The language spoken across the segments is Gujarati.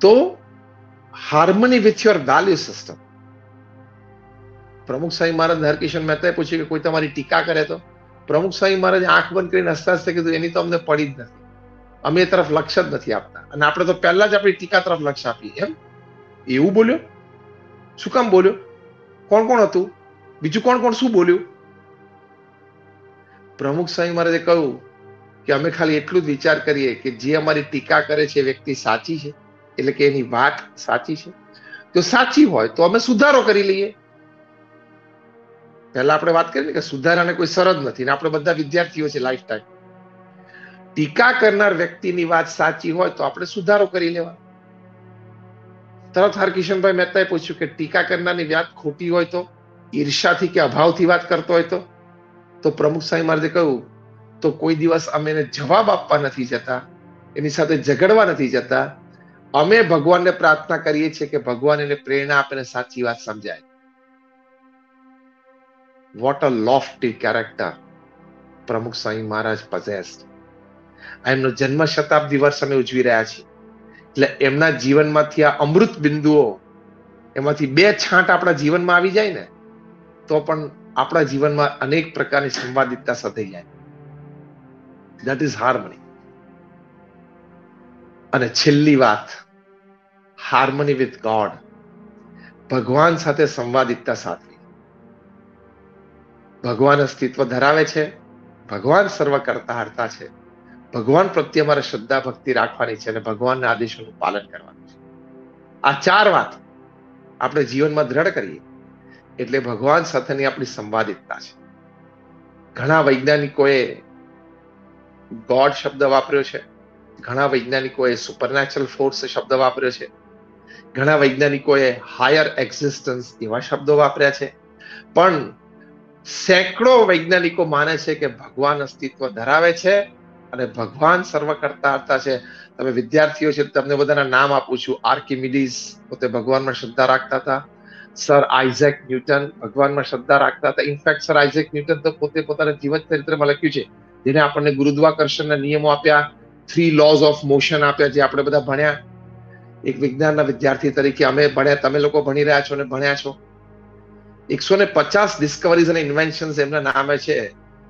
તો harmony with your value system Pramukh Swami Maharaj Harkishan મહેતાએ પૂછ્યું કે કોઈ તમારી ટીકા કરે તો? પ્રમુખ સ્વામી મહારાજ આંખ બંધ કરીને હસતા હસતા કીધું, એની તો અમને પડી જ નથી. અમે એ તરફ લક્ષ્ય જ નથી આપતા. અને આપણે તો પહેલા જ આપણી ટીકા તરફ લક્ષ્ય આપીએ. એમ? એવું બોલ્યો? શું કામ બોલ્યો? કોણ કોણ હતું? બીજું કોણ કોણ? શું બોલ્યું? પ્રમુખ સ્વામી મહારાજે કહ્યું કે અમે ખાલી એટલું જ વિચાર કરીએ કે જે અમારી ટીકા કરે છે વ્યક્તિ સાચી છે. એટલે કે એની વાત સાચી છે? જો સાચી હોય, તો અમે સુધારો કરી લઈએ. પહેલા આપણે વાત કરી કે સુધારાને કોઈ સરજ નથી ને આપણે બધા વિદ્યાર્થીઓ છે લાઈફ ટાઈમ ટીકા કરનાર વ્યક્તિની વાત સાચી હોય તો આપણે સુધારો કરી લેવા તરત હરકિશનભાઈ મહેતાએ પૂછ્યું કે ટીકા કરનારની વાત ખોટી હોય તો? ઈર્ષાથી કે અભાવથી વાત કરતો હોય તો? તો પ્રમુખ સાહેબ મહારાજે કહ્યું, તો કોઈ દિવસ અમે એને જવાબ આપવા નથી જતા, એની સાથે ઝઘડવા નથી જતા અમે ભગવાનને પ્રાર્થના કરીએ છીએ કે ભગવાન એને પ્રેરણા આપીને સાચી વાત સમજાય. વોટ અ લોફ્ટી કેરેક્ટર પ્રમુખ સ્વામી મહારાજ possessed. એમનો જન્મ શતાબ્દી વર્ષ અમે ઉજવી રહ્યા છીએ. એટલે એમના જીવનમાંથી આ અમૃત બિંદુઓ, એમાંથી બે છાંટ આપણા જીવનમાં આવી જાય ને, તો પણ આપણા જીવનમાં અનેક પ્રકારની સંવાદિતતા સધાઈ જાય દેટ ઇઝ હાર્મની અને છેલ્લી વાત હાર્મની વિથ ગોડ ભગવાન સાથે સંવાદિતતા સાધવી. ભગવાન અસ્તિત્વ ધરાવે છે, ભગવાન સર્વ કરતા હરતા છે, ભગવાન પ્રત્યે અમારે શ્રદ્ધા ભક્તિ રાખવાની છે અને ભગવાનના આદેશોનું પાલન કરવાનું છે. આ ચાર વાત આપણે જીવનમાં દ્રઢ કરીએ, એટલે ભગવાન સાથેની આપણી સંવાદિતતા છે. ઘણા વૈજ્ઞાનિકોએ ગોડ શબ્દ વાપર્યો છે ઘણા વૈજ્ઞાનિકોએ સુપરનેચરલ ફોર્સ શબ્દ વાપર્યો છે. ઘણા વૈજ્ઞાનિકોએ હાયર એક્ઝિસ્ટન્સ એવા શબ્દો વાપર્યા છે. પણ સેંકડો વૈજ્ઞાનિકો માને છે કે ભગવાન અસ્તિત્વ ધરાવે છે અને ભગવાન સર્વ કરતા હતા છે. તમે વિદ્યાર્થીઓ છે, તમને બધાના નામ આપું છું. આર્કિમિડીઝ પોતે ભગવાનમાં શ્રદ્ધા રાખતા હતા. સર આઇઝેક ન્યૂટન ભગવાનમાં શ્રદ્ધા રાખતા હતા. ઇનફેક્ટ સર આઇઝેક ન્યૂટન તો પોતે પોતાના જીવન ચરિત્રમાં લખ્યું છે. જેને આપણને ગુરુદ્વાકર્ષણના નિયમો આપ્યા થ્રી લોઝ ઓફ મોશન આપ્યા જે આપણે બધા ભણ્યા. એક વિજ્ઞાનના વિદ્યાર્થી તરીકે અમે ભણ્યા, તમે લોકો ભણી રહ્યા છો અને ભણ્યા છો. એકસો ને પચાસ ડિસ્કવરીઝ અને ઇન્વેન્શન એમના નામે છે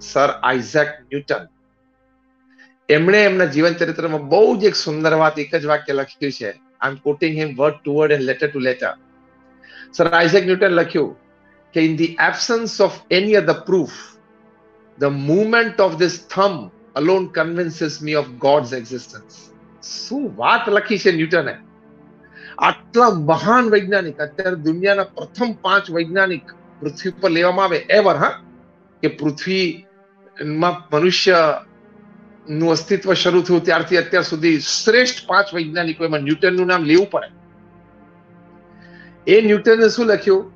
સર આઇઝેક ન્યૂટન એમણે એમના જીવન ચરિત્રમાં બહુ જ એક સુંદર વાત, એક જ વાક્ય લખ્યું છે. I am quoting him word to word and letter to letter sir Isaac Newton લખ્યું કે in the absence of any other proof the movement of this thumb alone convinces me of God's existence શું વાત લખી છે ન્યૂટને? આટલા મહાન વૈજ્ઞાનિક, અત્યારે દુનિયાના પ્રથમ પાંચ વૈજ્ઞાનિક પૃથ્વી પર લેવામાં આવે એવર, હા? કે પૃથ્વીમાં મનુષ્યનું અસ્તિત્વ શરૂ થયું ત્યારથી અત્યાર સુધી શ્રેષ્ઠ પાંચ વૈજ્ઞાનિકો એમાં ન્યૂટનનું નામ લેવું પડે. એ ન્યૂટને શું લખ્યું?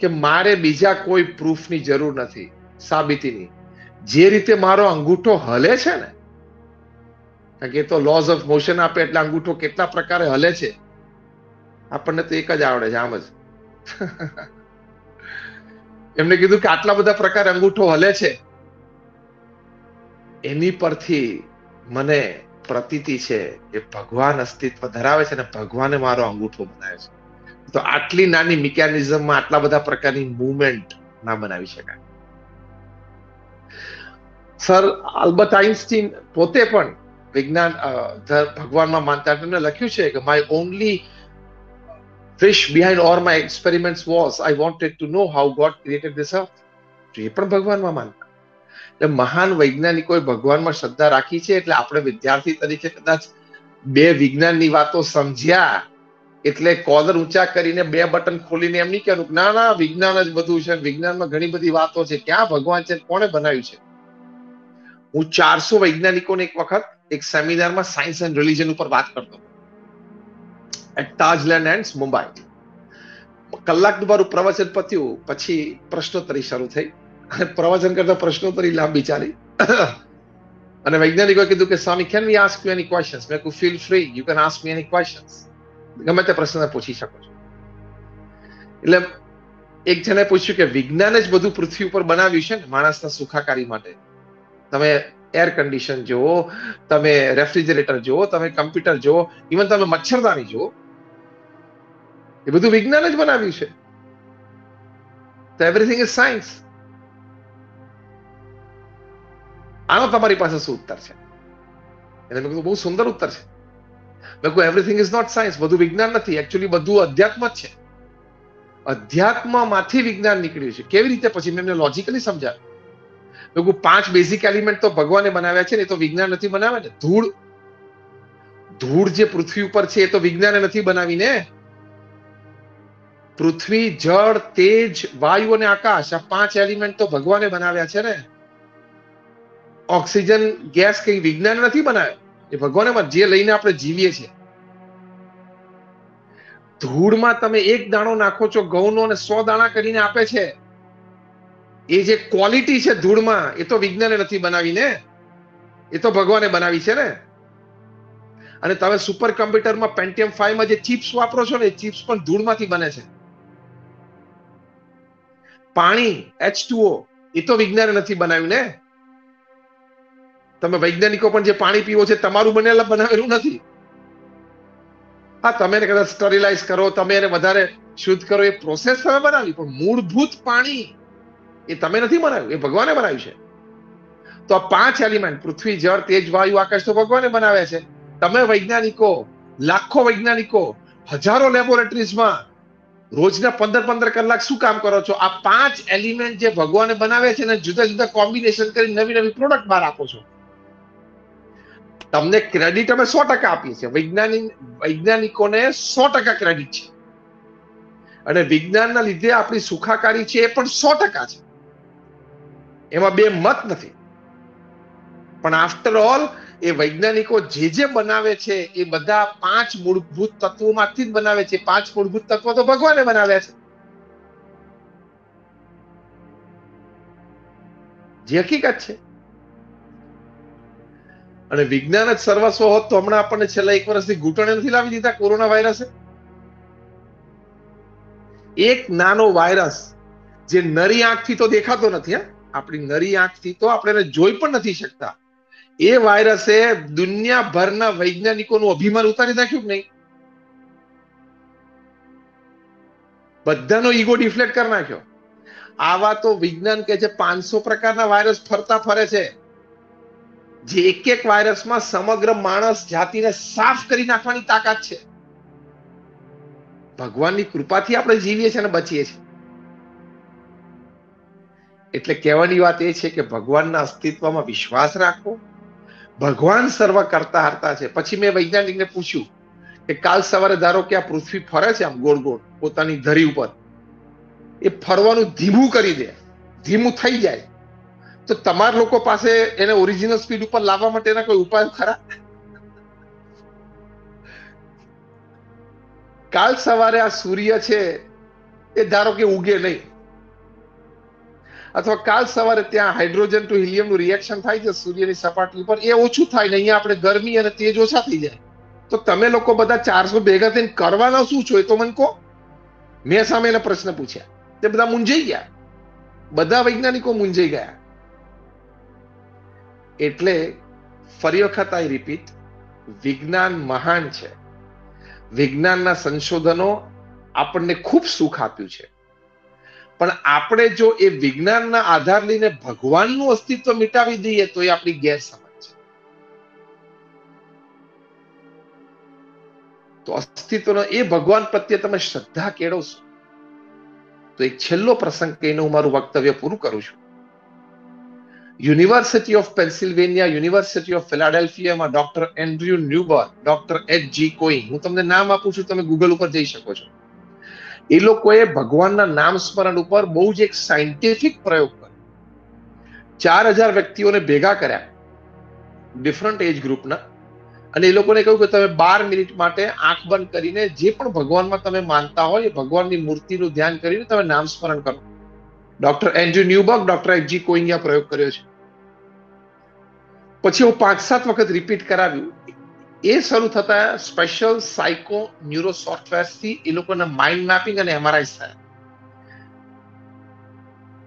કે મારે બીજા કોઈ પ્રૂફની જરૂર નથી, સાબિતીની. જે રીતે મારો અંગૂઠો હલે છે ને, કારણ કે એ તો લોઝ ઓફ મોશન આપે એટલે અંગૂઠો કેટલા પ્રકારે હલે છે? આપણને તો એક જ આવડે છે, આમ જ. એમને કીધું કે આટલા બધા પ્રકારે અંગૂઠો હલે છે. એની પરથી મને પ્રતીતિ છે એ ભગવાન અસ્તિત્વ ધરાવે છે અને ભગવાને મારો અંગૂઠો બનાવ્યો છે. તો આટલી નાની મિકેનિઝમમાં આટલા બધા પ્રકારની મુવમેન્ટ ના બનાવી શકાય. સર આલ્બર્ટ આઇન્સ્ટીન પોતે પણ વિજ્ઞાન ભગવાનમાં માનતા એમને લખ્યું છે કે my only wish behind or my experiments was I wanted to know how God created this earth એ પણ ભગવાનમાં માનતા. એટલે મહાન વૈજ્ઞાનિકોએ ભગવાનમાં શ્રદ્ધા રાખી છે, એટલે આપણે વિદ્યાર્થી તરીકે કદાચ બે વિજ્ઞાનની વાતો સમજ્યા, એટલે કોલર ઊંચા કરીને બે બટન ખોલીને એમ નહીં કહેવાનું ના ના, વિજ્ઞાન જ બધું છે, વિજ્ઞાનમાં ઘણી બધી વાતો છે, ક્યાં ભગવાન છે, કોણે બનાવ્યું છે? હું ચારસો વૈજ્ઞાનિકોને એક વખત એક સેમિનારમાં સાયન્સ એન્ડ રિલિજન ઉપર વાત કરતો એટ તાજલેન્ડ એન્ડ મુંબઈ કલાક મારું પ્રવચન પત્યું, પછી પ્રશ્નોત્તરી શરૂ થઈ. અને પ્રવચન કરતા પ્રશ્નોત્તરી લાંબી ચાલી. અને વૈજ્ઞાનિકોએ કીધું કે, Swami can we ask you any questions મેં કહ્યું feel free you can ask me any questions ગમે તે પ્રશ્ન પૂછી શકો છો. એટલે એક જણે પૂછ્યું કે, વિજ્ઞાન જ બધું પૃથ્વી ઉપર બનાવ્યું છે ને? માણસના સુખાકારી માટે. તમે એર કન્ડિશન જુઓ, તમે રેફ્રિજરેટર જુઓ, તમે કમ્પ્યુટર જુઓ ઇવન તમે મચ્છરદાની જુઓ, એ બધું વિજ્ઞાન જ બનાવ્યું છે. તો એવરીથિંગ ઇઝ સાયન્સ આનો તમારી પાસે શું ઉત્તર છે? એટલે મેં કીધું બહુ સુંદર ઉત્તર છે. મેં કહું એવરીથિંગ ઇઝ નોટ સાયન્સ બધું વિજ્ઞાન નથી. એકચ્યુઅલી બધું અધ્યાત્મ જ છે. અધ્યાત્મમાંથી વિજ્ઞાન નીકળ્યું છે. કેવી રીતે? પછી મેં એમને લોજિકલી સમજાવ્યું. કહું પાંચ બેઝિક એલિમેન્ટ તો ભગવાને બનાવ્યા છે ને તો વિજ્ઞાન નથી બનાવે ને ધૂળ. ધૂળ જે પૃથ્વી ઉપર છે, એ તો વિજ્ઞાને નથી બનાવીને. પૃથ્વી, જળ, તેજ, વાયુ અને આકાશ, આ પાંચ એલિમેન્ટ તો ભગવાને બનાવ્યા છે ને. ઓક્સિજન, ગેસ કઈ વિજ્ઞાન નથી બનાવ્યો. એ ભગવાને જે લઈને આપણે જીવીએ છીએ. ધૂળમાં તમે એક દાણો નાખો છો, ઘઉંનો અને સો દાણા કરીને આપે છે. એ જે ક્વોલિટી છે ધૂળમાં, એ તો વિજ્ઞાને નથી બનાવીને એ તો ભગવાને બનાવી છે ને? અને તમે સુપર કમ્પ્યુટરમાં પેન્ટિયમ ફાઈવમાં જે ચિપ્સ વાપરો છો ને, એ ચિપ્સ પણ ધૂળમાંથી બને છે. પાણી એચ એ તો વિજ્ઞાને નથી બનાવ્યું ને? તમે વૈજ્ઞાનિકો પણ જે પાણી પીવો છે, તમારું બનેલા બનાવેલું નથી. હા, તમે કદાચ સ્ટરીલાઇઝ કરો, તમે એને વધારે શુદ્ધ કરો, એ પ્રોસેસ તમે બનાવી, પણ મૂળભૂત પાણી એ તમે નથી બનાવ્યું એ ભગવાને બનાવ્યું છે. તો આ પાંચ એલિમેન્ટ, પૃથ્વી, જળ, તેજ, વાયુ, આકાશ તો ભગવાને બનાવ્યા છે. તમે વૈજ્ઞાનિકો, લાખો વૈજ્ઞાનિકો, હજારો લેબોરેટરીઝમાં રોજના પંદર પંદર કલાક શું કામ કરો છો? આ પાંચ એલિમેન્ટ જે ભગવાને બનાવ્યા છે ને જુદા જુદા કોમ્બિનેશન કરી નવી નવી પ્રોડક્ટ બહાર આપો છો. તમને ક્રેડિટ અમે સો ટકા આપીએ છીએ. વૈજ્ઞાનિક, વૈજ્ઞાનિકોને સો ટકા ક્રેડિટ છે. અને વિજ્ઞાનના લીધે આપણી સુખાકારી છે એ પણ સો ટકા છે. એમાં બે મત નથી. પણ આફ્ટર ઓલ એ વૈજ્ઞાનિકો જે જે બનાવે છે, એ બધા પાંચ મૂળભૂત તત્વોમાંથી જ બનાવે છે. પાંચ મૂળભૂત તત્વો તો ભગવાને બનાવ્યા છે. જે હકીકત છે. અને વિજ્ઞાન જ સર્વસ્વ હોત તો હમણાં આપણને છેલ્લા એક વર્ષથી ઘૂંટણે નથી લાવી દીધા કોરોના વાયરસે. એક નાનો વાયરસ જે નરી આંખથી તો દેખાતો નથી, હા. આપણી નરી આંખથી તો આપણે જોઈ પણ નથી શકતા. એ વાયરસે દુનિયાભરના વૈજ્ઞાનિકોનું અભિમાન ઉતારી નાખ્યું નહીં? બધાનો ઈગો ડિફ્લેક્ટ કરી નાખ્યો. આવા તો વિજ્ઞાન કે છે પાંચસો પ્રકારના વાયરસ ફરતા ફરે છે. જે એક એક વાયરસમાં સમગ્ર માણસ જાતિને સાફ કરી નાખવાની તાકાત છે. ભગવાનની કૃપાથી આપણે જીવીએ છીએ અને બચીએ છીએ. એટલે કહેવાની વાત એ છે કે ભગવાનના અસ્તિત્વમાં વિશ્વાસ રાખો. ભગવાન સર્વ કરતા હરતા છે. પછી મેં વૈજ્ઞાનિકને પૂછ્યું કે કાલ સવારે ધારો કે આ પૃથ્વી ફરે છે આમ ગોળ ગોળ, પોતાની ધરી ઉપર. એ ફરવાનું ધીમું કરી દે. ધીમું થઈ જાય. તો તમારા લોકો પાસે એને ઓરિજિનલ સ્પીડ ઉપર લાવવા માટેના કોઈ ઉપાય ખરા? કાલ સવારે આ સૂર્ય છે એ ધારો કે ઉગે નહીં. અથવા કાલ સવારે ત્યાં હાઇડ્રોજન ટુ હિલિયમનું રિએક્શન થાય છે, સૂર્યની સપાટી ઉપર, એ ઓછું થાય ને અહીંયા આપણે ગરમી અને તેજ ઓછા થઈ જાય. તો તમે લોકો બધા ચારસો ભેગા થઈને કરવાના શું છો એ તો મને કહો. મેં સામે એને પ્રશ્ન પૂછ્યા. તે બધા મૂંઝાઈ ગયા. બધા વૈજ્ઞાનિકો મૂંઝાઈ ગયા. એટલે ફરી વખત આઈ રિપીટ વિજ્ઞાન મહાન છે. વિજ્ઞાનના સંશોધનો આપણને ખૂબ સુખ આપ્યું છે. પણ આપણે જો એ વિજ્ઞાનના આધાર લઈને ભગવાનનું અસ્તિત્વ મિટાવી દઈએ તો એ આપણી ગેરસમજ છે. તો અસ્તિત્વનો એ ભગવાન પ્રત્યે તમે શ્રદ્ધા કેળવશો તો એક છેલ્લો પ્રસંગ કહીને હું મારું વક્તવ્ય પૂરું કરું છું. University of Pennsylvania, university of ફિલાડેલ્ફિયામાં doctor Andrew Newberg doctor H G કોઈ હું તમને નામ આપું છું, તમે ગૂગલ ઉપર જઈ શકો છો. એ લોકોએ ભગવાનના નામ સ્મરણ ઉપર બહુ જ એક સાયન્ટિફિક પ્રયોગ કર્યો. ચાર હજાર વ્યક્તિઓને ભેગા કર્યા. ડિફરન્ટ એજ ગ્રુપના અને એ લોકોને કહ્યું કે તમે બાર મિનિટ માટે આંખ બંધ કરીને જે પણ ભગવાનમાં તમે માનતા હોય એ ભગવાનની મૂર્તિનું ધ્યાન કરીને તમે નામ સ્મરણ કરો. Doctor Andrew Newberg doctor F G કોઈંગે પ્રયોગ કર્યો છે. પછી હું પાંચ સાત વખત રિપીટ કરાવ્યું. એ શરૂ થતા સ્પેશિયલ સાયકો ન્યુરો સોફ્ટવેરથી એ લોકોના માઇન્ડ મેપિંગ અને એમઆરઆઈ થયા.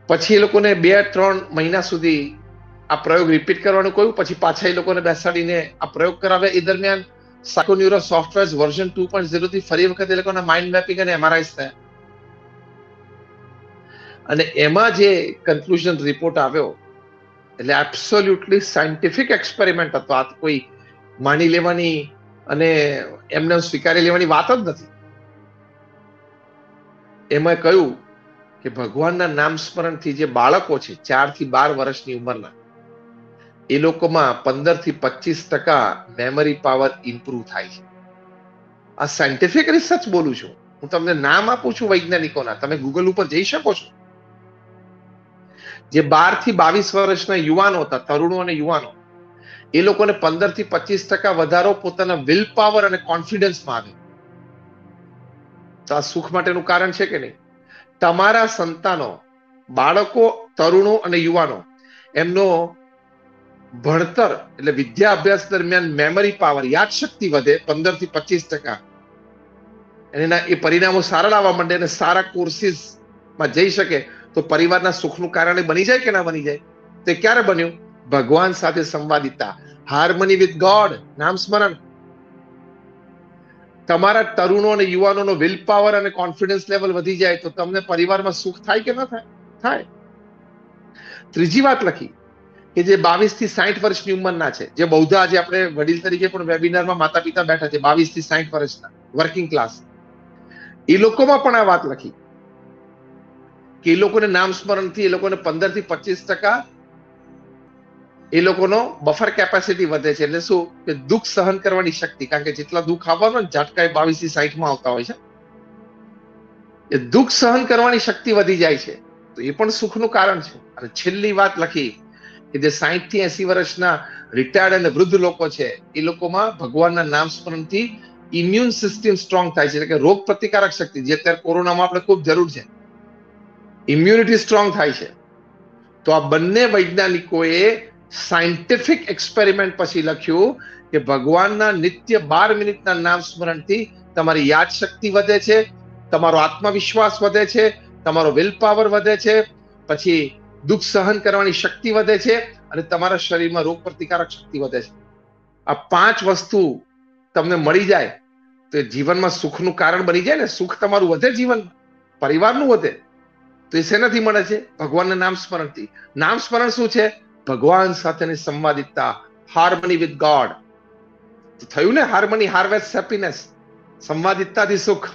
પછી એ લોકોને બે, ત્રણ મહિના સુધી આ પ્રયોગ રિપીટ કરવાનું કહ્યું, પછી પાછા એ લોકોને બેસાડીને આ પ્રયોગ કરાવે એ દરમિયાન psychoneuro software version two point zero થી ફરી વખત એ લોકોના માઇન્ડ મેપિંગ અને એમઆરઆઈ થયા. અને એમાં જે કન્ક્લુઝન રિપોર્ટ આવ્યો, એટલે એબ્સોલ્યુટલી સાયન્ટિફિક એક્સપેરિમેન્ટ હતો. આ કોઈ માની લેવાની અને એમને સ્વીકારી લેવાની વાત જ નથી. એમાં કહ્યું કે ભગવાનના નામ સ્મરણથી જે બાળકો છે ચારથી બાર વર્ષની ઉંમરના, એ લોકોમાં પંદરથી પચીસ ટકા મેમરી પાવર ઇમ્પ્રુવ થાય છે. આ સાયન્ટિફિક રિસર્ચ બોલું છું. હું તમને નામ આપું છું વૈજ્ઞાનિકોના. તમે ગૂગલ ઉપર જઈ શકો છો. જે બારથી બાવીસ વર્ષના યુવાનો હતા, તરુણો અને યુવાનો એ લોકોને પંદરથી પચીસ ટકા વધારો પોતાના વિલ પાવર અને કોન્ફિડન્સમાં આવે. તો આ સુખ માટેનું કારણ છે કે નહીં? તમારા સંતાનો, બાળકો, તરુણો અને યુવાનો, એમનો ભણતર એટલે વિદ્યા અભ્યાસ દરમિયાન મેમરી પાવર યાદ શક્તિ વધે પંદરથી પચીસ ટકા. એના એ પરિણામો સારા લાવવા માંડે અને સારા કોર્સિસમાં જઈ શકે તો પરિવારના સુખનું કારણ બની જાય કે ના બની જાય? તે ક્યારે બન્યું? ભગવાન સાથે સંવાદિતા હાર્મની વિથ ગોડ નામ સ્મરણ. તમારા તરુણો અને યુવાનોનો વિલ પાવર અને કોન્ફિડન્સ લેવલ વધી જાય તો તમને પરિવારમાં સુખ થાય કે ન થાય? થાય. ત્રીજી વાત લખી કે જે બાવીસથી સાઠ વર્ષની ઉંમરના છે, જે બૌદ્ધ આજે આપણે વડીલ તરીકે પણ વેબિનારમાં માતા પિતા બેઠા છે, બાવીસથી સાઠ વર્ષના વર્કિંગ ક્લાસ એ લોકોમાં પણ આ વાત લખી કે એ લોકોને નામ સ્મરણથી, એ લોકોને પંદરથી પચીસ ટકા એ લોકોનો બફર કેપેસિટી વધે છે. એટલે શું? કે દુઃખ સહન કરવાની શક્તિ. કારણ કે જેટલા દુઃખ આવવાનો ઝાટકા બાવીસથી સાઠમાં આવતા હોય છે. એ દુઃખ સહન કરવાની શક્તિ વધી જાય છે. તો એ પણ સુખનું કારણ છે. અને છેલ્લી વાત લખી કે જે સાહીઠથી એસી વર્ષના રિટાયર્ડ અને વૃદ્ધ લોકો છે, એ લોકોમાં ભગવાનના નામ સ્મરણથી ઇમ્યુન સિસ્ટમ સ્ટ્રોંગ થાય છે. એટલે કે રોગ પ્રતિકારક શક્તિ, જે અત્યારે કોરોનામાં આપણે ખૂબ જરૂર છે. ઇમ્યુનિટી સ્ટ્રોંગ થાય છે. તો આ બંને વૈજ્ઞાનિકોએ સાયન્ટિફિક એક્સપેરિમેન્ટ પછી લખ્યું કે ભગવાનના નિત્ય બાર મિનિટના નામ સ્મરણથી તમારી યાદ શક્તિ વધે છે, તમારો આત્મવિશ્વાસ વધે છે, તમારો વિલ પાવર વધે છે, પછી દુઃખ સહન કરવાની શક્તિ વધે છે અને તમારા શરીરમાં રોગ પ્રતિકારક શક્તિ વધે છે. આ પાંચ વસ્તુ તમને મળી જાય તો જીવનમાં સુખનું કારણ બની જાય ને, સુખ તમારું વધે જીવન, પરિવારનું વધે. તો એ શેનાથી મળે છે? ભગવાનના નામ સ્મરણથી. નામ સ્મરણ શું છે? ભગવાન સાથેની સંવાદિતતા હાર્મની વિથ ગોડ થયું ને હાર્મની હાર્વેસ્ટ હેપીનેસ સંવાદિતતાથી સુખ.